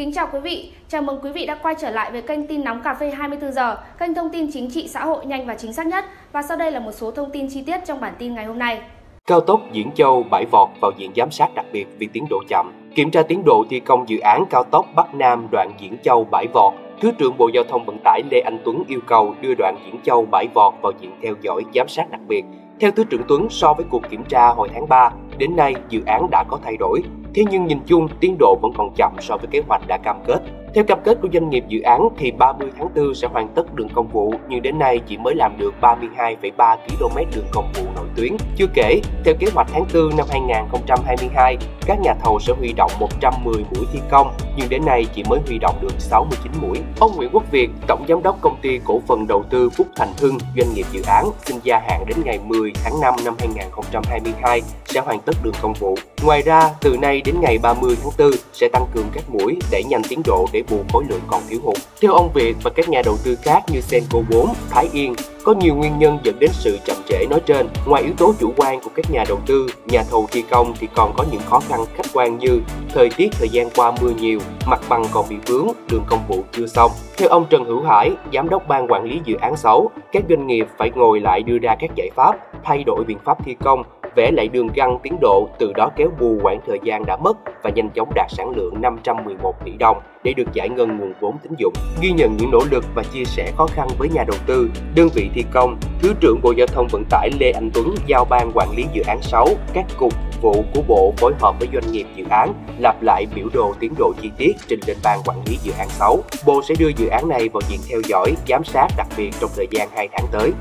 Kính chào quý vị, chào mừng quý vị đã quay trở lại với kênh tin nóng cà phê 24 giờ, kênh thông tin chính trị xã hội nhanh và chính xác nhất. Và sau đây là một số thông tin chi tiết trong bản tin ngày hôm nay. Cao tốc Diễn Châu Bãi Vọt vào diện giám sát đặc biệt vì tiến độ chậm. Kiểm tra tiến độ thi công dự án cao tốc Bắc Nam đoạn Diễn Châu Bãi Vọt, Thứ trưởng Bộ Giao thông Vận tải Lê Anh Tuấn yêu cầu đưa đoạn Diễn Châu Bãi Vọt vào diện theo dõi giám sát đặc biệt. Theo Thứ trưởng Tuấn, so với cuộc kiểm tra hồi tháng 3, đến nay dự án đã có thay đổi. Thế nhưng nhìn chung, tiến độ vẫn còn chậm so với kế hoạch đã cam kết. Theo cam kết của doanh nghiệp dự án thì 30 tháng 4 sẽ hoàn tất đường công vụ, nhưng đến nay chỉ mới làm được 32,3 km đường công vụ tuyến. Chưa kể, theo kế hoạch tháng 4 năm 2022, các nhà thầu sẽ huy động 110 mũi thi công, nhưng đến nay chỉ mới huy động được 69 mũi. Ông Nguyễn Quốc Việt, Tổng Giám đốc Công ty Cổ phần Đầu tư Phúc Thành Hưng, doanh nghiệp dự án, xin gia hạn đến ngày 10 tháng 5 năm 2022 sẽ hoàn tất đường công vụ. Ngoài ra, từ nay đến ngày 30 tháng 4 sẽ tăng cường các mũi để nhanh tiến độ để bù khối lượng còn thiếu hụt. Theo ông Việt và các nhà đầu tư khác như Senco 4, Thái Yên, có nhiều nguyên nhân dẫn đến sự chậm trễ nói trên. Ngoài yếu tố chủ quan của các nhà đầu tư, nhà thầu thi công thì còn có những khó khăn khách quan như thời tiết thời gian qua mưa nhiều, mặt bằng còn bị vướng, đường công vụ chưa xong. Theo ông Trần Hữu Hải, giám đốc ban quản lý dự án 6, các doanh nghiệp phải ngồi lại đưa ra các giải pháp, thay đổi biện pháp thi công vẽ lại đường găng tiến độ, từ đó kéo bù quãng thời gian đã mất và nhanh chóng đạt sản lượng 511 tỷ đồng để được giải ngân nguồn vốn tín dụng. Ghi nhận những nỗ lực và chia sẻ khó khăn với nhà đầu tư, đơn vị thi công, Thứ trưởng Bộ Giao thông Vận tải Lê Anh Tuấn giao ban quản lý dự án 6, các cục vụ của Bộ phối hợp với doanh nghiệp dự án lập lại biểu đồ tiến độ chi tiết trình lên ban quản lý dự án 6. Bộ sẽ đưa dự án này vào diện theo dõi, giám sát đặc biệt trong thời gian 2 tháng tới.